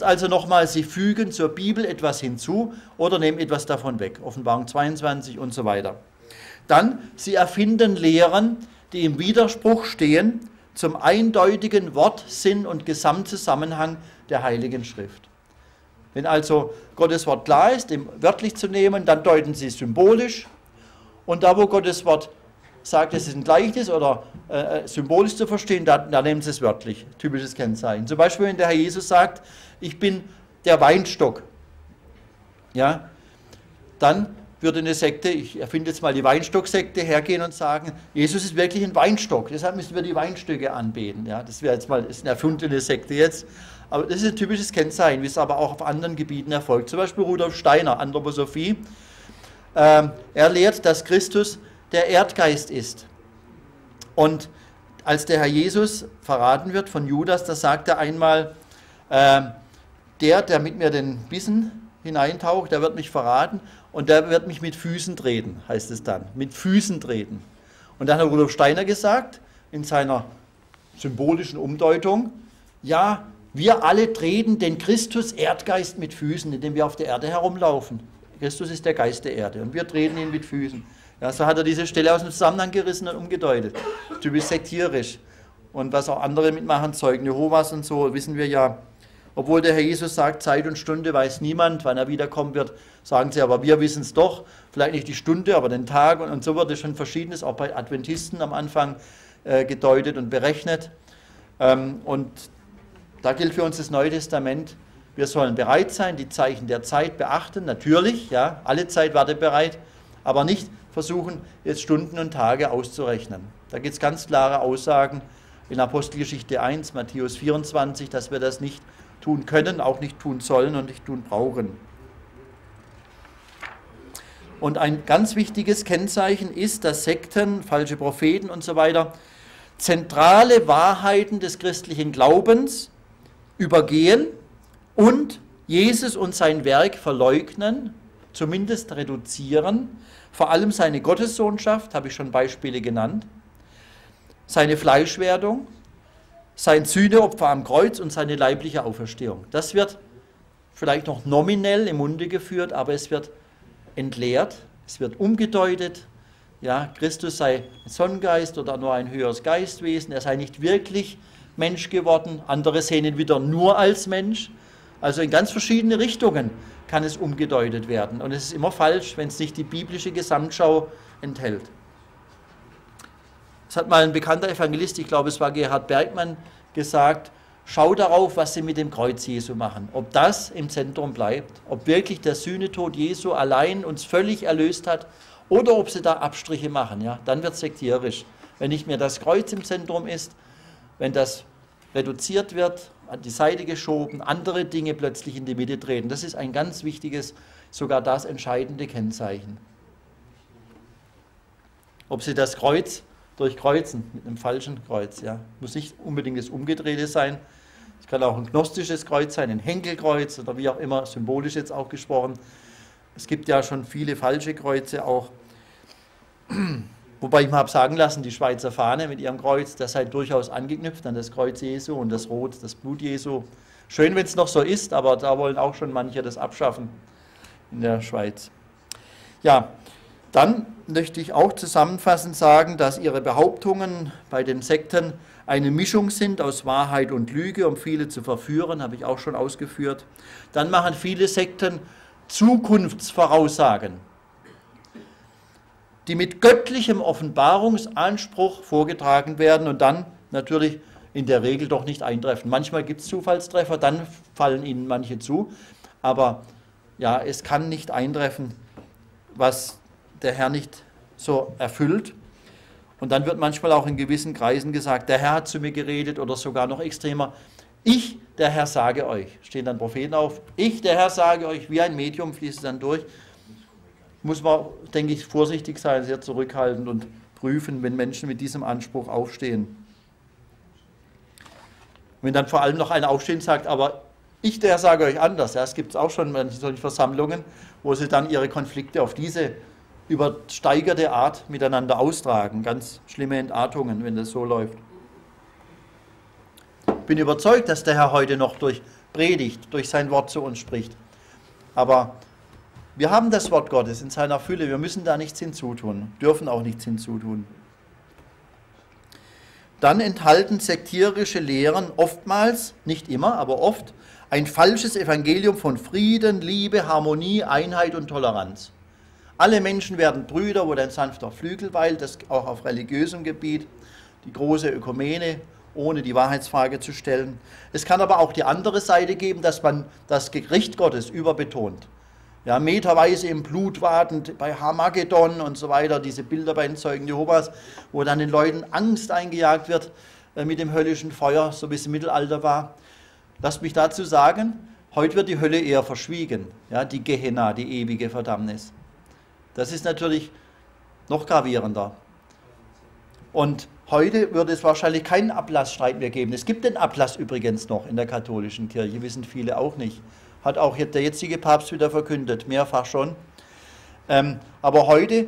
es also nochmal, sie fügen zur Bibel etwas hinzu oder nehmen etwas davon weg. Offenbarung 22 und so weiter. Dann, sie erfinden Lehren, die im Widerspruch stehen zum eindeutigen Wort, Sinn und Gesamtzusammenhang der Heiligen Schrift. Wenn also Gottes Wort klar ist, wörtlich zu nehmen, dann deuten sie symbolisch. Und da, wo Gottes Wort sagt, es ist ein Gleichnis oder äh, äh, symbolisch zu verstehen, da, da nehmen sie es wörtlich. Typisches Kennzeichen. Zum Beispiel, wenn der Herr Jesus sagt, ich bin der Weinstock, ja, dann würde eine Sekte, ich erfinde jetzt mal die Weinstocksekte, hergehen und sagen, Jesus ist wirklich ein Weinstock, deshalb müssen wir die Weinstöcke anbeten. Ja, das wäre jetzt mal ist eine erfundene Sekte jetzt. Aber das ist ein typisches Kennzeichen, wie es aber auch auf anderen Gebieten erfolgt. Zum Beispiel Rudolf Steiner, Anthroposophie. Ähm, er lehrt, dass Christus der Erdgeist ist. Und als der Herr Jesus verraten wird von Judas, da sagt er einmal, äh, der, der mit mir den Bissen hineintaucht, der wird mich verraten und der wird mich mit Füßen treten, heißt es dann. Mit Füßen treten. Und dann hat Rudolf Steiner gesagt, in seiner symbolischen Umdeutung, ja, wir alle treten den Christus Erdgeist mit Füßen, indem wir auf der Erde herumlaufen. Christus ist der Geist der Erde und wir treten ihn mit Füßen. Ja, so hat er diese Stelle aus dem Zusammenhang gerissen und umgedeutet. Typisch sektierisch. Und was auch andere mitmachen, Zeugen Jehovas und so, wissen wir ja. Obwohl der Herr Jesus sagt, Zeit und Stunde weiß niemand, wann er wiederkommen wird, sagen sie, aber wir wissen es doch. Vielleicht nicht die Stunde, aber den Tag. Und, und so wurde schon Verschiedenes auch bei Adventisten am Anfang äh, gedeutet und berechnet. Ähm, und da gilt für uns das Neue Testament, wir sollen bereit sein, die Zeichen der Zeit beachten, natürlich, ja, alle Zeit wartebereit, aber nicht versuchen, jetzt Stunden und Tage auszurechnen. Da gibt es ganz klare Aussagen in Apostelgeschichte 1, Matthäus 24, dass wir das nicht tun können, auch nicht tun sollen und nicht tun brauchen. Und ein ganz wichtiges Kennzeichen ist, dass Sekten, falsche Propheten und so weiter zentrale Wahrheiten des christlichen Glaubens übergehen und Jesus und sein Werk verleugnen, zumindest reduzieren vor allem seine Gottessohnschaft, habe ich schon Beispiele genannt, seine Fleischwerdung, sein Sühneopfer am Kreuz und seine leibliche Auferstehung. Das wird vielleicht noch nominell im Munde geführt, aber es wird entleert, es wird umgedeutet. Ja, Christus sei Sonnengeist oder nur ein höheres Geistwesen, er sei nicht wirklich Mensch geworden. Andere sehen ihn wieder nur als Mensch. Also in ganz verschiedene Richtungen kann es umgedeutet werden. Und es ist immer falsch, wenn es nicht die biblische Gesamtschau enthält. Es hat mal ein bekannter Evangelist, ich glaube es war Gerhard Bergmann, gesagt, schau darauf, was sie mit dem Kreuz Jesu machen. Ob das im Zentrum bleibt, ob wirklich der Sühnetod Jesu allein uns völlig erlöst hat oder ob sie da Abstriche machen. Ja? Dann wird es sektierisch. Wenn nicht mehr das Kreuz im Zentrum ist, wenn das reduziert wird, an die Seite geschoben, andere Dinge plötzlich in die Mitte treten. Das ist ein ganz wichtiges, sogar das entscheidende Kennzeichen. Ob sie das Kreuz durchkreuzen mit einem falschen Kreuz, ja, muss nicht unbedingt das Umgedrehte sein. Es kann auch ein gnostisches Kreuz sein, ein Henkelkreuz oder wie auch immer, symbolisch jetzt auch gesprochen. Es gibt ja schon viele falsche Kreuze auch. Wobei ich mir habe sagen lassen, die Schweizer Fahne mit ihrem Kreuz, das sei durchaus angeknüpft an das Kreuz Jesu und das Rot, das Blut Jesu. Schön, wenn es noch so ist, aber da wollen auch schon manche das abschaffen in der Schweiz. Ja, dann möchte ich auch zusammenfassend sagen, dass ihre Behauptungen bei den Sekten eine Mischung sind aus Wahrheit und Lüge, um viele zu verführen, habe ich auch schon ausgeführt. Dann machen viele Sekten Zukunftsvoraussagen die mit göttlichem Offenbarungsanspruch vorgetragen werden und dann natürlich in der Regel doch nicht eintreffen. Manchmal gibt es Zufallstreffer, dann fallen ihnen manche zu, aber ja, es kann nicht eintreffen, was der Herr nicht so erfüllt. Und dann wird manchmal auch in gewissen Kreisen gesagt, der Herr hat zu mir geredet oder sogar noch extremer, ich, der Herr, sage euch. Stehen dann Propheten auf, ich, der Herr, sage euch, wie ein Medium fließt es dann durch muss man, denke ich, vorsichtig sein, sehr zurückhaltend und prüfen, wenn Menschen mit diesem Anspruch aufstehen. Wenn dann vor allem noch einer aufsteht und sagt, aber ich, der sage euch anders. Ja, es gibt auch schon solche Versammlungen, wo sie dann ihre Konflikte auf diese übersteigerte Art miteinander austragen. Ganz schlimme Entartungen, wenn das so läuft. Ich bin überzeugt, dass der Herr heute noch durch predigt, durch sein Wort zu uns spricht. Aber wir haben das Wort Gottes in seiner Fülle, wir müssen da nichts hinzutun, dürfen auch nichts hinzutun. Dann enthalten sektierische Lehren oftmals, nicht immer, aber oft, ein falsches Evangelium von Frieden, Liebe, Harmonie, Einheit und Toleranz. Alle Menschen werden Brüder, wo dein sanfter Flügel weilt, das auch auf religiösem Gebiet, die große Ökumene, ohne die Wahrheitsfrage zu stellen. Es kann aber auch die andere Seite geben, dass man das Gericht Gottes überbetont. Ja, meterweise im Blut wartend bei Harmagedon und so weiter, diese Bilder bei den Zeugen Jehovas, wo dann den Leuten Angst eingejagt wird äh, mit dem höllischen Feuer, so wie es im Mittelalter war. Lasst mich dazu sagen, heute wird die Hölle eher verschwiegen, ja, die Gehenna, die ewige Verdammnis. Das ist natürlich noch gravierender. Und heute würde es wahrscheinlich keinen Ablassstreit mehr geben. Es gibt den Ablass übrigens noch in der katholischen Kirche, wissen viele auch nicht. Hat auch der jetzige Papst wieder verkündet, mehrfach schon. Ähm, aber heute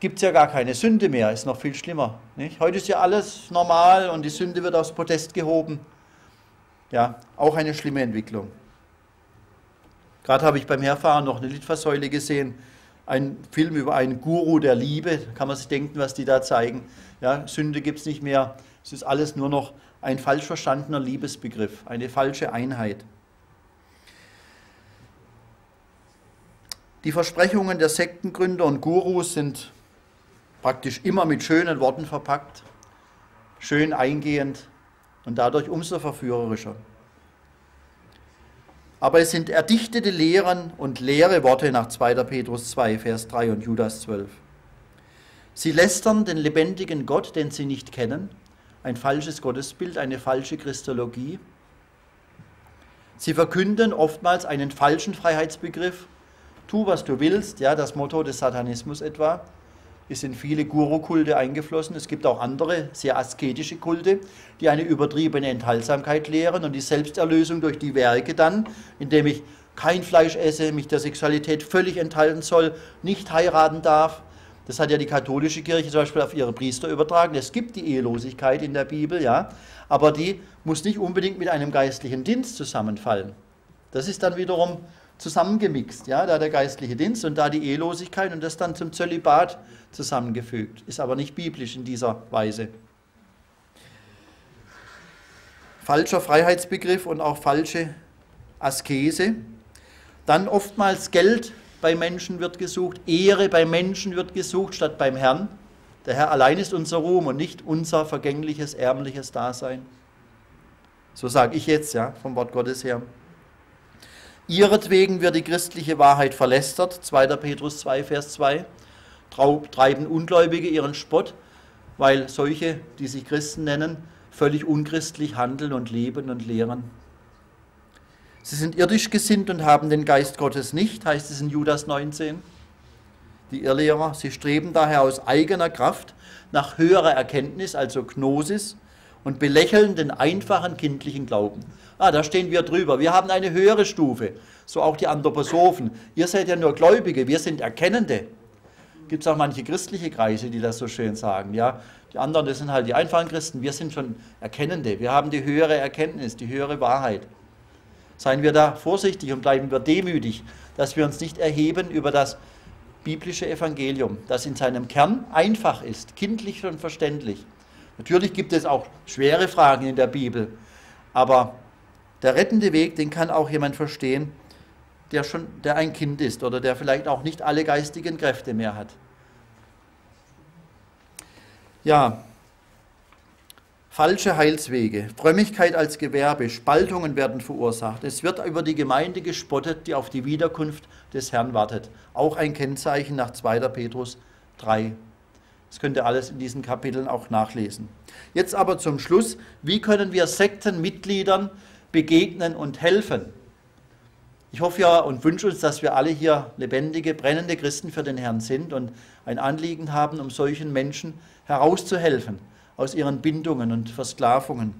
gibt es ja gar keine Sünde mehr, ist noch viel schlimmer. Nicht? Heute ist ja alles normal und die Sünde wird aufs Podest gehoben. Ja, auch eine schlimme Entwicklung. Gerade habe ich beim Herfahren noch eine Litfaßsäule gesehen ein Film über einen Guru der Liebe, kann man sich denken, was die da zeigen. Ja, Sünde gibt es nicht mehr, es ist alles nur noch ein falsch verstandener Liebesbegriff, eine falsche Einheit. Die Versprechungen der Sektengründer und Gurus sind praktisch immer mit schönen Worten verpackt, schön eingehend und dadurch umso verführerischer aber es sind erdichtete Lehren und leere Worte nach 2. Petrus 2, Vers 3 und Judas 12. Sie lästern den lebendigen Gott, den sie nicht kennen, ein falsches Gottesbild, eine falsche Christologie. Sie verkünden oftmals einen falschen Freiheitsbegriff. Tu, was du willst, ja, das Motto des Satanismus etwa ist in viele Guru-Kulte eingeflossen. Es gibt auch andere, sehr asketische Kulte, die eine übertriebene Enthaltsamkeit lehren und die Selbsterlösung durch die Werke dann, indem ich kein Fleisch esse, mich der Sexualität völlig enthalten soll, nicht heiraten darf. Das hat ja die katholische Kirche zum Beispiel auf ihre Priester übertragen. Es gibt die Ehelosigkeit in der Bibel, ja, aber die muss nicht unbedingt mit einem geistlichen Dienst zusammenfallen. Das ist dann wiederum zusammengemixt, ja, da der geistliche Dienst und da die Ehelosigkeit und das dann zum Zölibat zusammengefügt. Ist aber nicht biblisch in dieser Weise. Falscher Freiheitsbegriff und auch falsche Askese. Dann oftmals Geld bei Menschen wird gesucht, Ehre bei Menschen wird gesucht statt beim Herrn. Der Herr allein ist unser Ruhm und nicht unser vergängliches, ärmliches Dasein. So sage ich jetzt, ja, vom Wort Gottes her. Ihretwegen wird die christliche Wahrheit verlästert, 2. Petrus 2, Vers 2 treiben Ungläubige ihren Spott, weil solche, die sich Christen nennen, völlig unchristlich handeln und leben und lehren. Sie sind irdisch gesinnt und haben den Geist Gottes nicht, heißt es in Judas 19. Die Irrlehrer, sie streben daher aus eigener Kraft nach höherer Erkenntnis, also Gnosis, und belächeln den einfachen kindlichen Glauben. Ah, da stehen wir drüber. Wir haben eine höhere Stufe. So auch die Anthroposophen. Ihr seid ja nur Gläubige, wir sind Erkennende gibt es auch manche christliche Kreise, die das so schön sagen. Ja? Die anderen, das sind halt die einfachen Christen. Wir sind schon Erkennende. Wir haben die höhere Erkenntnis, die höhere Wahrheit. Seien wir da vorsichtig und bleiben wir demütig, dass wir uns nicht erheben über das biblische Evangelium, das in seinem Kern einfach ist, kindlich und verständlich. Natürlich gibt es auch schwere Fragen in der Bibel, aber der rettende Weg, den kann auch jemand verstehen, der, schon, der ein Kind ist oder der vielleicht auch nicht alle geistigen Kräfte mehr hat. Ja, falsche Heilswege, Frömmigkeit als Gewerbe, Spaltungen werden verursacht. Es wird über die Gemeinde gespottet, die auf die Wiederkunft des Herrn wartet. Auch ein Kennzeichen nach 2. Petrus 3. Das könnt ihr alles in diesen Kapiteln auch nachlesen. Jetzt aber zum Schluss, wie können wir Sektenmitgliedern begegnen und helfen? Ich hoffe ja und wünsche uns, dass wir alle hier lebendige, brennende Christen für den Herrn sind und ein Anliegen haben, um solchen Menschen herauszuhelfen aus ihren Bindungen und Versklavungen.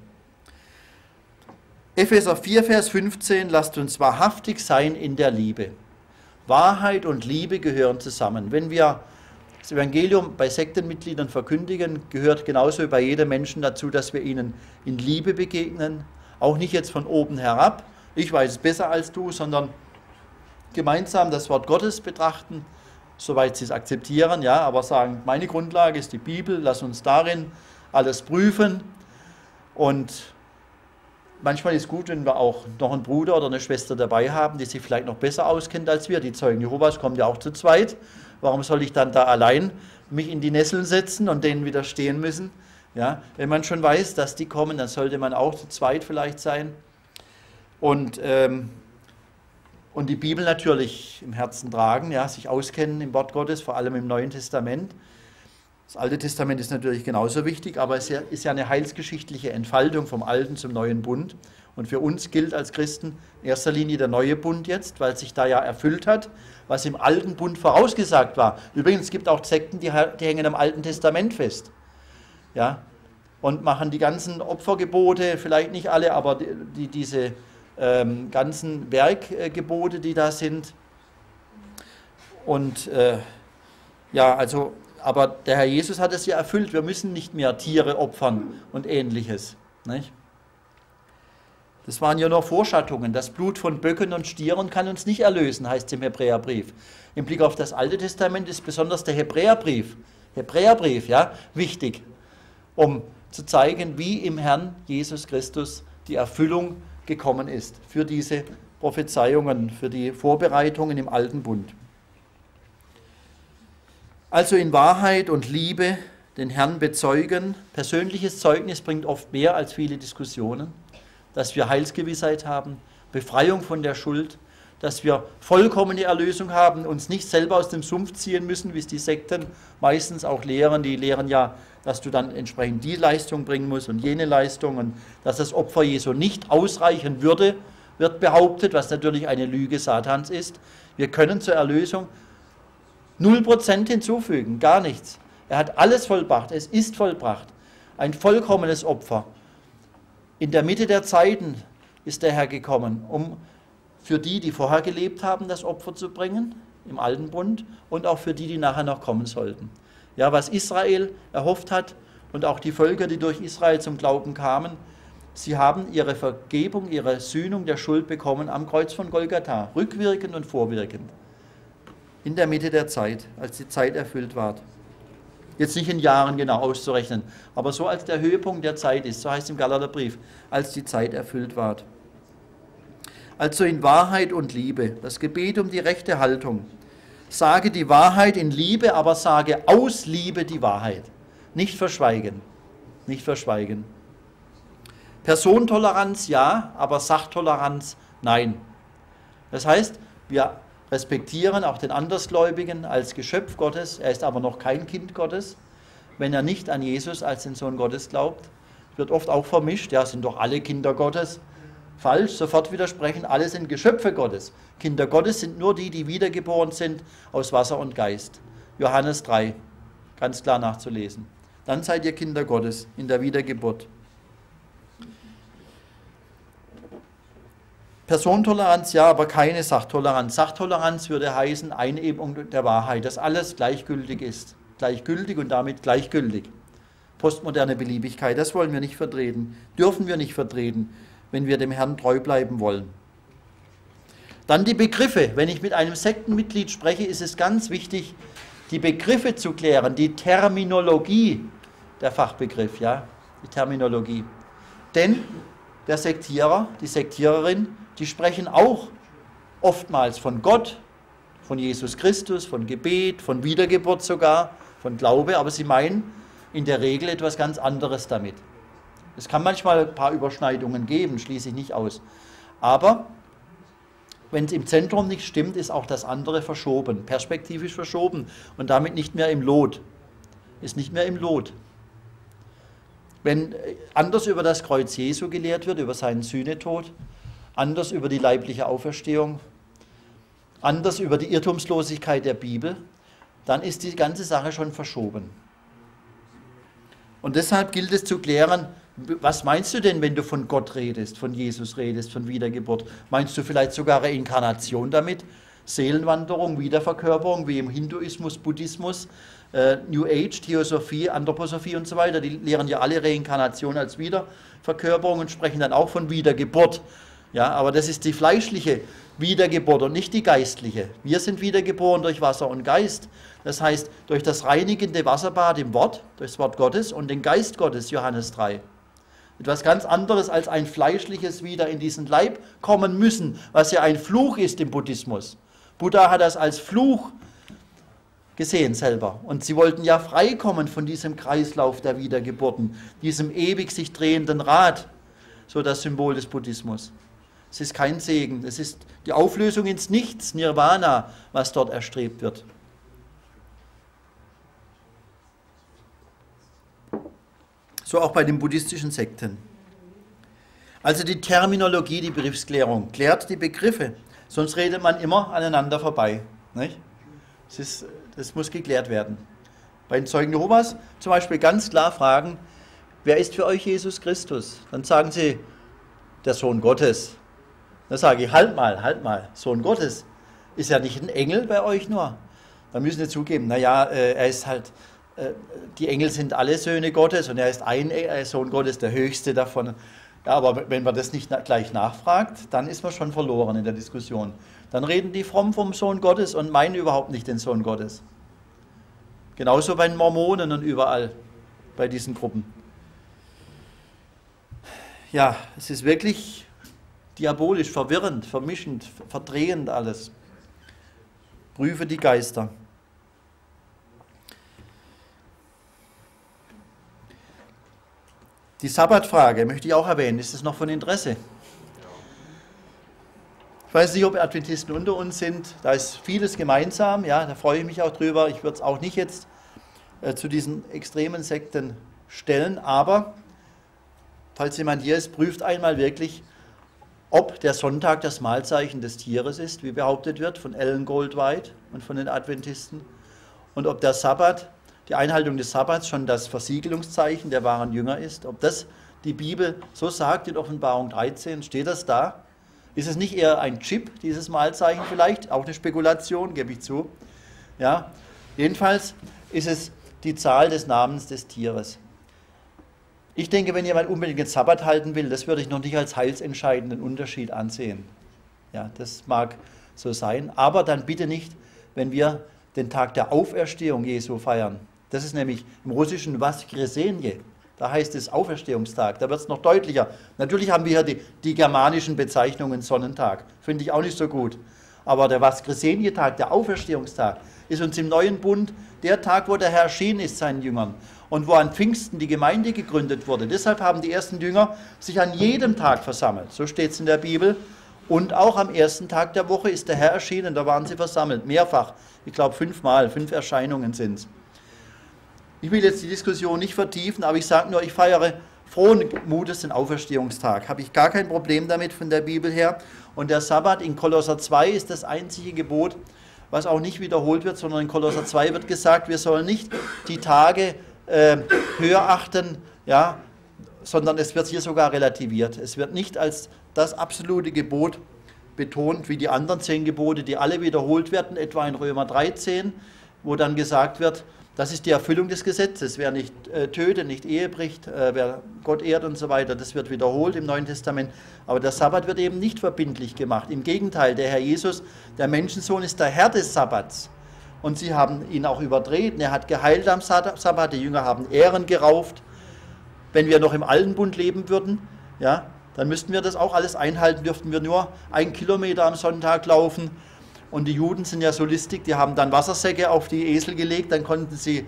Epheser 4, Vers 15, lasst uns wahrhaftig sein in der Liebe. Wahrheit und Liebe gehören zusammen. Wenn wir das Evangelium bei Sektenmitgliedern verkündigen, gehört genauso wie bei jedem Menschen dazu, dass wir ihnen in Liebe begegnen, auch nicht jetzt von oben herab, ich weiß es besser als du, sondern gemeinsam das Wort Gottes betrachten, soweit sie es akzeptieren, ja, aber sagen, meine Grundlage ist die Bibel, lass uns darin alles prüfen und manchmal ist gut, wenn wir auch noch einen Bruder oder eine Schwester dabei haben, die sich vielleicht noch besser auskennt als wir. Die Zeugen Jehovas kommen ja auch zu zweit. Warum soll ich dann da allein mich in die Nesseln setzen und denen widerstehen müssen? Ja, wenn man schon weiß, dass die kommen, dann sollte man auch zu zweit vielleicht sein. Und, ähm, und die Bibel natürlich im Herzen tragen, ja, sich auskennen im Wort Gottes, vor allem im Neuen Testament. Das Alte Testament ist natürlich genauso wichtig, aber es ist ja eine heilsgeschichtliche Entfaltung vom Alten zum Neuen Bund. Und für uns gilt als Christen in erster Linie der neue Bund jetzt, weil sich da ja erfüllt hat, was im Alten Bund vorausgesagt war. Übrigens, es gibt auch Sekten, die, die hängen am Alten Testament fest. Ja, und machen die ganzen Opfergebote, vielleicht nicht alle, aber die, die diese ähm, ganzen Werkgebote, die da sind. Und äh, ja, also aber der Herr Jesus hat es ja erfüllt. Wir müssen nicht mehr Tiere opfern und ähnliches. Nicht? Das waren ja nur Vorschattungen. Das Blut von Böcken und Stieren kann uns nicht erlösen, heißt es im Hebräerbrief. Im Blick auf das Alte Testament ist besonders der Hebräerbrief, Hebräerbrief, ja, wichtig, um zu zeigen, wie im Herrn Jesus Christus die Erfüllung gekommen ist für diese Prophezeiungen, für die Vorbereitungen im Alten Bund. Also in Wahrheit und Liebe den Herrn bezeugen. Persönliches Zeugnis bringt oft mehr als viele Diskussionen, dass wir Heilsgewissheit haben, Befreiung von der Schuld, dass wir vollkommene Erlösung haben, uns nicht selber aus dem Sumpf ziehen müssen, wie es die Sekten meistens auch lehren. Die lehren ja, dass du dann entsprechend die Leistung bringen musst und jene Leistung und dass das Opfer Jesu nicht ausreichen würde, wird behauptet, was natürlich eine Lüge Satans ist. Wir können zur Erlösung Null Prozent hinzufügen, gar nichts. Er hat alles vollbracht, es ist vollbracht. Ein vollkommenes Opfer. In der Mitte der Zeiten ist der Herr gekommen, um für die, die vorher gelebt haben, das Opfer zu bringen, im Alten Bund, und auch für die, die nachher noch kommen sollten. Ja, was Israel erhofft hat und auch die Völker, die durch Israel zum Glauben kamen, sie haben ihre Vergebung, ihre Sühnung der Schuld bekommen am Kreuz von Golgatha, rückwirkend und vorwirkend in der Mitte der Zeit, als die Zeit erfüllt war. Jetzt nicht in Jahren genau auszurechnen, aber so als der Höhepunkt der Zeit ist, so heißt es im Galaterbrief, als die Zeit erfüllt war. Also in Wahrheit und Liebe, das Gebet um die rechte Haltung. Sage die Wahrheit in Liebe, aber sage aus Liebe die Wahrheit. Nicht verschweigen, nicht verschweigen. Personentoleranz ja, aber Sachtoleranz nein. Das heißt, wir respektieren auch den Andersgläubigen als Geschöpf Gottes. Er ist aber noch kein Kind Gottes, wenn er nicht an Jesus als den Sohn Gottes glaubt. Wird oft auch vermischt, ja, sind doch alle Kinder Gottes. Falsch, sofort widersprechen, alle sind Geschöpfe Gottes. Kinder Gottes sind nur die, die wiedergeboren sind aus Wasser und Geist. Johannes 3, ganz klar nachzulesen. Dann seid ihr Kinder Gottes in der Wiedergeburt. Personentoleranz ja, aber keine Sachtoleranz. Sachtoleranz würde heißen Einebnung der Wahrheit, dass alles gleichgültig ist. Gleichgültig und damit gleichgültig. Postmoderne Beliebigkeit, das wollen wir nicht vertreten, dürfen wir nicht vertreten, wenn wir dem Herrn treu bleiben wollen. Dann die Begriffe. Wenn ich mit einem Sektenmitglied spreche, ist es ganz wichtig, die Begriffe zu klären, die Terminologie, der Fachbegriff, ja, die Terminologie. Denn der Sektierer, die Sektiererin die sprechen auch oftmals von Gott, von Jesus Christus, von Gebet, von Wiedergeburt sogar, von Glaube, aber sie meinen in der Regel etwas ganz anderes damit. Es kann manchmal ein paar Überschneidungen geben, schließe ich nicht aus. Aber wenn es im Zentrum nicht stimmt, ist auch das andere verschoben, perspektivisch verschoben und damit nicht mehr im Lot. Ist nicht mehr im Lot. Wenn anders über das Kreuz Jesu gelehrt wird, über seinen Sühnetod, anders über die leibliche Auferstehung, anders über die Irrtumslosigkeit der Bibel, dann ist die ganze Sache schon verschoben. Und deshalb gilt es zu klären, was meinst du denn, wenn du von Gott redest, von Jesus redest, von Wiedergeburt? Meinst du vielleicht sogar Reinkarnation damit? Seelenwanderung, Wiederverkörperung, wie im Hinduismus, Buddhismus, äh, New Age, Theosophie, Anthroposophie und so weiter. Die lehren ja alle Reinkarnation als Wiederverkörperung und sprechen dann auch von Wiedergeburt. Ja, aber das ist die fleischliche Wiedergeburt und nicht die geistliche. Wir sind wiedergeboren durch Wasser und Geist. Das heißt, durch das reinigende Wasserbad im Wort, durch das Wort Gottes und den Geist Gottes, Johannes 3. Etwas ganz anderes als ein fleischliches wieder in diesen Leib kommen müssen, was ja ein Fluch ist im Buddhismus. Buddha hat das als Fluch gesehen selber. Und sie wollten ja freikommen von diesem Kreislauf der Wiedergeburten, diesem ewig sich drehenden Rad, so das Symbol des Buddhismus. Es ist kein Segen, es ist die Auflösung ins Nichts, Nirvana, was dort erstrebt wird. So auch bei den buddhistischen Sekten. Also die Terminologie, die Begriffsklärung, klärt die Begriffe, sonst redet man immer aneinander vorbei. Nicht? Das, ist, das muss geklärt werden. Bei den Zeugen Jehovas zum Beispiel ganz klar fragen, wer ist für euch Jesus Christus? Dann sagen sie, der Sohn Gottes. Dann sage ich, halt mal, halt mal, Sohn Gottes. Ist ja nicht ein Engel bei euch nur. Da müssen Sie zugeben, naja, äh, er ist halt, äh, die Engel sind alle Söhne Gottes und er ist ein äh, Sohn Gottes, der höchste davon. Ja, aber wenn man das nicht gleich nachfragt, dann ist man schon verloren in der Diskussion. Dann reden die fromm vom Sohn Gottes und meinen überhaupt nicht den Sohn Gottes. Genauso bei den Mormonen und überall bei diesen Gruppen. Ja, es ist wirklich diabolisch, verwirrend, vermischend, verdrehend alles. Prüfe die Geister. Die Sabbatfrage möchte ich auch erwähnen. Ist das noch von Interesse? Ich weiß nicht, ob Adventisten unter uns sind. Da ist vieles gemeinsam. Ja, da freue ich mich auch drüber. Ich würde es auch nicht jetzt äh, zu diesen extremen Sekten stellen. Aber falls jemand hier ist, prüft einmal wirklich, ob der Sonntag das Mahlzeichen des Tieres ist, wie behauptet wird von Ellen Goldwhite und von den Adventisten, und ob der Sabbat, die Einhaltung des Sabbats schon das Versiegelungszeichen der wahren Jünger ist, ob das die Bibel so sagt in Offenbarung 13, steht das da? Ist es nicht eher ein Chip, dieses Mahlzeichen vielleicht? Auch eine Spekulation, gebe ich zu. Ja, jedenfalls ist es die Zahl des Namens des Tieres. Ich denke, wenn jemand unbedingt den Sabbat halten will, das würde ich noch nicht als heilsentscheidenden Unterschied ansehen. Ja, das mag so sein, aber dann bitte nicht, wenn wir den Tag der Auferstehung Jesu feiern. Das ist nämlich im Russischen Vaskresenje. Da heißt es Auferstehungstag. Da wird es noch deutlicher. Natürlich haben wir hier die, die germanischen Bezeichnungen Sonnentag. Finde ich auch nicht so gut. Aber der Vaskresenje-Tag, der Auferstehungstag, ist uns im neuen Bund der Tag, wo der Herr erschienen ist seinen Jüngern und wo an Pfingsten die Gemeinde gegründet wurde. Deshalb haben die ersten Jünger sich an jedem Tag versammelt. So steht es in der Bibel. Und auch am ersten Tag der Woche ist der Herr erschienen, da waren sie versammelt, mehrfach. Ich glaube fünfmal, fünf Erscheinungen sind es. Ich will jetzt die Diskussion nicht vertiefen, aber ich sage nur, ich feiere frohen Mutes den Auferstehungstag. Habe ich gar kein Problem damit von der Bibel her. Und der Sabbat in Kolosser 2 ist das einzige Gebot, was auch nicht wiederholt wird, sondern in Kolosser 2 wird gesagt, wir sollen nicht die Tage äh, höher achten, ja, sondern es wird hier sogar relativiert. Es wird nicht als das absolute Gebot betont wie die anderen zehn Gebote, die alle wiederholt werden, etwa in Römer 13, wo dann gesagt wird, das ist die Erfüllung des Gesetzes. Wer nicht äh, tötet, nicht Ehe bricht, äh, wer Gott ehrt und so weiter, das wird wiederholt im Neuen Testament. Aber der Sabbat wird eben nicht verbindlich gemacht. Im Gegenteil, der Herr Jesus, der Menschensohn, ist der Herr des Sabbats und sie haben ihn auch übertreten. Er hat geheilt am Sabbat, die Jünger haben Ehren gerauft. Wenn wir noch im alten Bund leben würden, ja, dann müssten wir das auch alles einhalten, dürften wir nur einen Kilometer am Sonntag laufen. Und die Juden sind ja so listig, die haben dann Wassersäcke auf die Esel gelegt, dann konnten sie,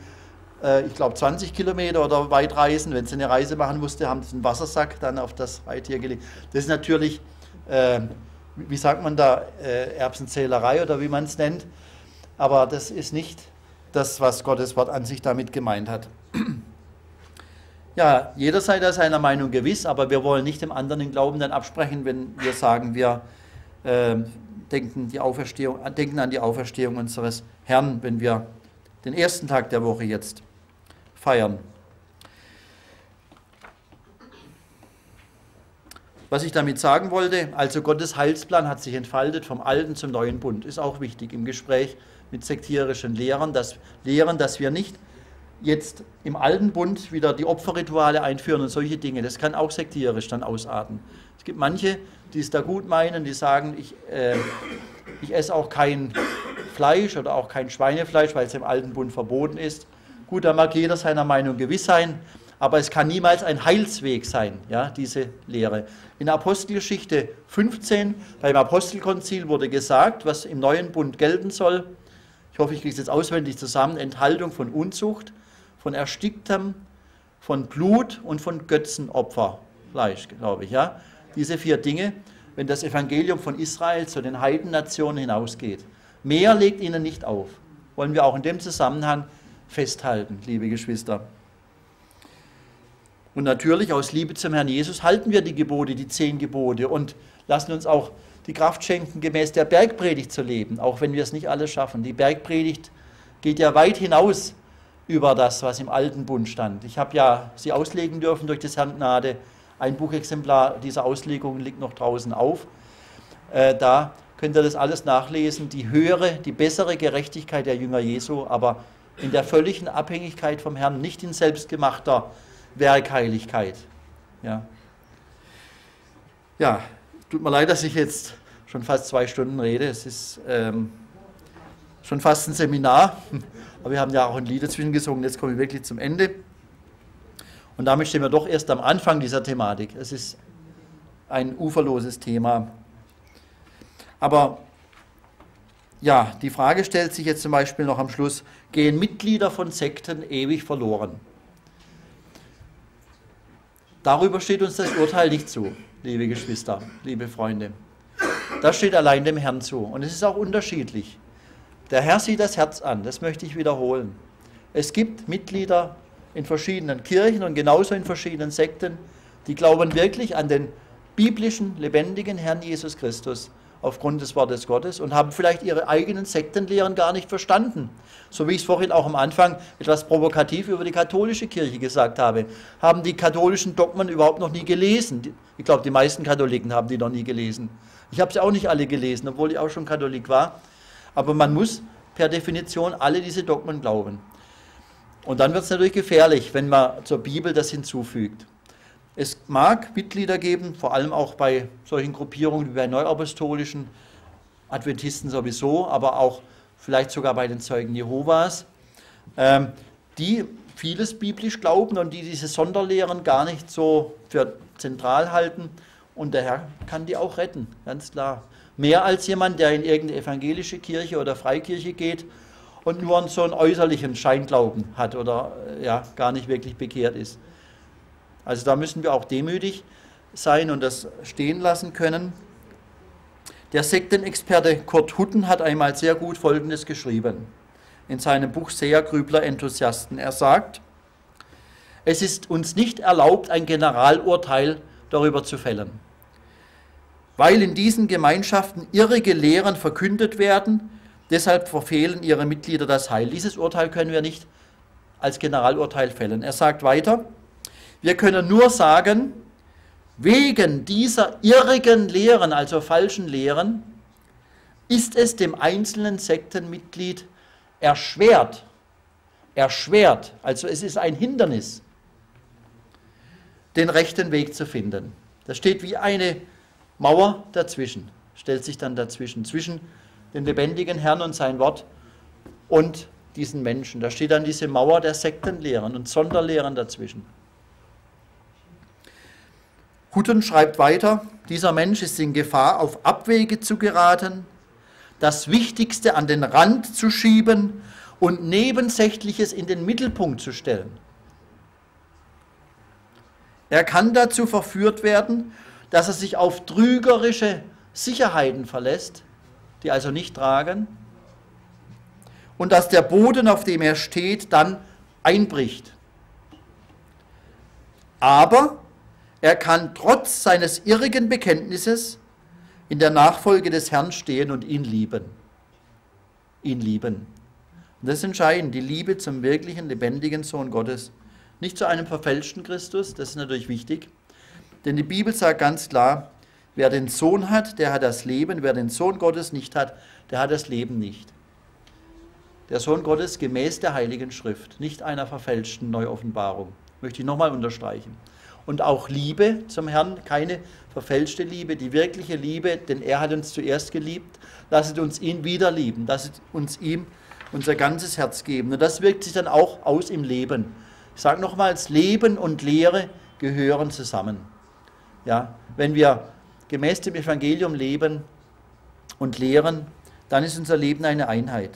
äh, ich glaube, 20 Kilometer oder weit reisen. Wenn sie eine Reise machen mussten, haben sie einen Wassersack dann auf das Reittier gelegt. Das ist natürlich, äh, wie sagt man da, äh, Erbsenzählerei oder wie man es nennt aber das ist nicht das, was Gottes Wort an sich damit gemeint hat. Ja, jeder sei da seiner Meinung gewiss, aber wir wollen nicht dem anderen den Glauben dann absprechen, wenn wir sagen, wir äh, denken, die Auferstehung, denken an die Auferstehung unseres Herrn, wenn wir den ersten Tag der Woche jetzt feiern. Was ich damit sagen wollte, also Gottes Heilsplan hat sich entfaltet vom alten zum neuen Bund, ist auch wichtig im Gespräch mit sektierischen Lehrern, dass Lehren, dass wir nicht jetzt im alten Bund wieder die Opferrituale einführen und solche Dinge. Das kann auch sektierisch dann ausarten. Es gibt manche, die es da gut meinen, die sagen, ich, äh, ich esse auch kein Fleisch oder auch kein Schweinefleisch, weil es im alten Bund verboten ist. Gut, da mag jeder seiner Meinung gewiss sein, aber es kann niemals ein Heilsweg sein, ja, diese Lehre. In Apostelgeschichte 15 beim Apostelkonzil wurde gesagt, was im neuen Bund gelten soll. Ich hoffe, ich kriege es jetzt auswendig zusammen. Enthaltung von Unzucht, von Ersticktem, von Blut und von Götzenopferfleisch, glaube ich. Ja? Diese vier Dinge, wenn das Evangelium von Israel zu den Heidennationen hinausgeht. Mehr legt ihnen nicht auf. Wollen wir auch in dem Zusammenhang festhalten, liebe Geschwister. Und natürlich aus Liebe zum Herrn Jesus halten wir die Gebote, die zehn Gebote und lassen uns auch die Kraft schenken, gemäß der Bergpredigt zu leben, auch wenn wir es nicht alles schaffen. Die Bergpredigt geht ja weit hinaus über das, was im alten Bund stand. Ich habe ja sie auslegen dürfen durch das Herrn Gnade. Ein Buchexemplar dieser Auslegung liegt noch draußen auf. Äh, da könnt ihr das alles nachlesen. Die höhere, die bessere Gerechtigkeit der Jünger Jesu, aber in der völligen Abhängigkeit vom Herrn, nicht in selbstgemachter Werkheiligkeit. Ja. ja, tut mir leid, dass ich jetzt schon fast zwei Stunden rede. Es ist ähm, schon fast ein Seminar. Aber wir haben ja auch ein Lied dazwischen gesungen, jetzt komme ich wirklich zum Ende. Und damit stehen wir doch erst am Anfang dieser Thematik. Es ist ein uferloses Thema. Aber ja, die Frage stellt sich jetzt zum Beispiel noch am Schluss, gehen Mitglieder von Sekten ewig verloren? Darüber steht uns das Urteil nicht zu, liebe Geschwister, liebe Freunde. Das steht allein dem Herrn zu. Und es ist auch unterschiedlich. Der Herr sieht das Herz an, das möchte ich wiederholen. Es gibt Mitglieder in verschiedenen Kirchen und genauso in verschiedenen Sekten, die glauben wirklich an den biblischen, lebendigen Herrn Jesus Christus aufgrund des Wortes Gottes und haben vielleicht ihre eigenen Sektenlehren gar nicht verstanden. So wie ich es vorhin auch am Anfang etwas provokativ über die katholische Kirche gesagt habe, haben die katholischen Dogmen überhaupt noch nie gelesen. Ich glaube, die meisten Katholiken haben die noch nie gelesen. Ich habe sie auch nicht alle gelesen, obwohl ich auch schon Katholik war. Aber man muss per Definition alle diese Dogmen glauben. Und dann wird es natürlich gefährlich, wenn man zur Bibel das hinzufügt. Es mag Mitglieder geben, vor allem auch bei solchen Gruppierungen wie bei neuapostolischen Adventisten sowieso, aber auch vielleicht sogar bei den Zeugen Jehovas, ähm, die vieles biblisch glauben und die diese Sonderlehren gar nicht so für zentral halten. Und der Herr kann die auch retten, ganz klar. Mehr als jemand, der in irgendeine evangelische Kirche oder Freikirche geht und nur so einen äußerlichen Scheinglauben hat oder äh, ja, gar nicht wirklich bekehrt ist. Also da müssen wir auch demütig sein und das stehen lassen können. Der Sektenexperte Kurt Hutten hat einmal sehr gut Folgendes geschrieben in seinem Buch Seher Grübler Enthusiasten. Er sagt, es ist uns nicht erlaubt, ein Generalurteil darüber zu fällen weil in diesen Gemeinschaften irrige Lehren verkündet werden, deshalb verfehlen ihre Mitglieder das Heil. Dieses Urteil können wir nicht als Generalurteil fällen. Er sagt weiter, wir können nur sagen, wegen dieser irrigen Lehren, also falschen Lehren, ist es dem einzelnen Sektenmitglied erschwert, erschwert, also es ist ein Hindernis, den rechten Weg zu finden. Das steht wie eine Mauer dazwischen, stellt sich dann dazwischen, zwischen den lebendigen Herrn und sein Wort und diesen Menschen. Da steht dann diese Mauer der Sektenlehren und Sonderlehren dazwischen. Hutten schreibt weiter, dieser Mensch ist in Gefahr, auf Abwege zu geraten, das Wichtigste an den Rand zu schieben und Nebensächliches in den Mittelpunkt zu stellen. Er kann dazu verführt werden, dass er sich auf trügerische Sicherheiten verlässt, die also nicht tragen, und dass der Boden, auf dem er steht, dann einbricht. Aber er kann trotz seines irrigen Bekenntnisses in der Nachfolge des Herrn stehen und ihn lieben. Ihn lieben. Und das ist entscheidend, die Liebe zum wirklichen, lebendigen Sohn Gottes. Nicht zu einem verfälschten Christus, das ist natürlich wichtig, denn die Bibel sagt ganz klar, wer den Sohn hat, der hat das Leben, wer den Sohn Gottes nicht hat, der hat das Leben nicht. der Sohn Gottes gemäß der Heiligen Schrift, nicht einer verfälschten Neuoffenbarung. Möchte ich nochmal unterstreichen. Und auch Liebe zum Herrn, keine verfälschte Liebe, die wirkliche Liebe, denn er hat uns zuerst geliebt. Lasset uns ihn wieder lieben, lasset uns ihm unser ganzes Herz geben. Und das wirkt sich dann auch aus im Leben. Ich sage nochmals, Leben und Lehre gehören zusammen. Ja, wenn wir gemäß dem Evangelium leben und lehren, dann ist unser Leben eine Einheit.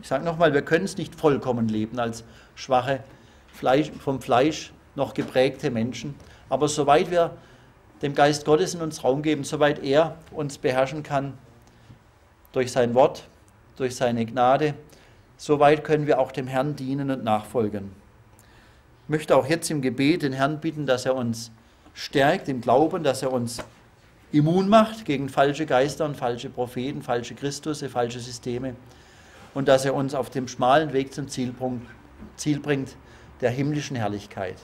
Ich sage nochmal, wir können es nicht vollkommen leben als schwache, Fleisch, vom Fleisch noch geprägte Menschen. Aber soweit wir dem Geist Gottes in uns Raum geben, soweit er uns beherrschen kann, durch sein Wort, durch seine Gnade, soweit können wir auch dem Herrn dienen und nachfolgen. Ich möchte auch jetzt im Gebet den Herrn bitten, dass er uns stärkt im Glauben, dass er uns immun macht gegen falsche Geister und falsche Propheten, falsche Christus, falsche Systeme und dass er uns auf dem schmalen Weg zum Ziel bringt der himmlischen Herrlichkeit.